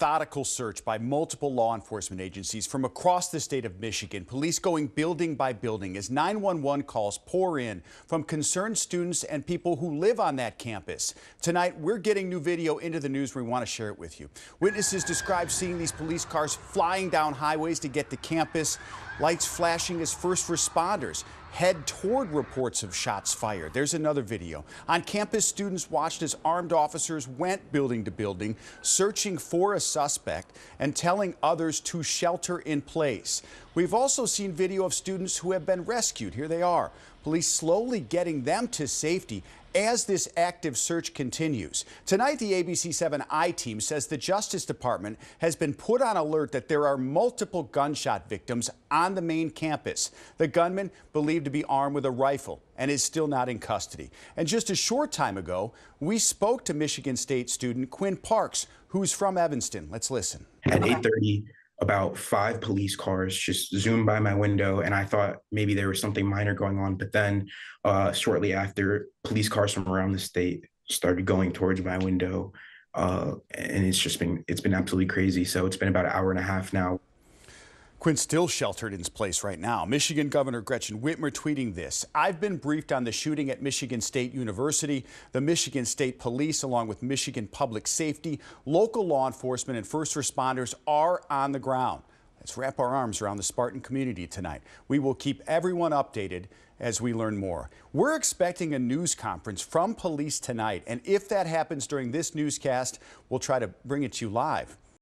methodical search by multiple law enforcement agencies from across the state of Michigan. Police going building by building as 911 calls pour in from concerned students and people who live on that campus. Tonight, we're getting new video into the news. We want to share it with you. Witnesses describe seeing these police cars flying down highways to get to campus, lights flashing as first responders head toward reports of shots fired. There's another video. On campus, students watched as armed officers went building to building, searching for a suspect and telling others to shelter in place. We've also seen video of students who have been rescued. Here they are. Police slowly getting them to safety as this active search continues. Tonight, the ABC 7 I team says the Justice Department has been put on alert that there are multiple gunshot victims on the main campus. The gunman, believed to be armed with a rifle, and is still not in custody. And just a short time ago, we spoke to Michigan State student Quinn Parks, who's from Evanston. Let's listen. At 8:30, about five police cars just zoomed by my window and i thought maybe there was something minor going on but then uh, shortly after police cars from around the state started going towards my window uh, and it's just been it's been absolutely crazy. So it's been about an hour and a half now Quinn still sheltered in his place right now. Michigan Governor Gretchen Whitmer tweeting this. I've been briefed on the shooting at Michigan State University. The Michigan State Police, along with Michigan Public Safety, local law enforcement, and first responders are on the ground. Let's wrap our arms around the Spartan community tonight. We will keep everyone updated as we learn more. We're expecting a news conference from police tonight, and if that happens during this newscast, we'll try to bring it to you live.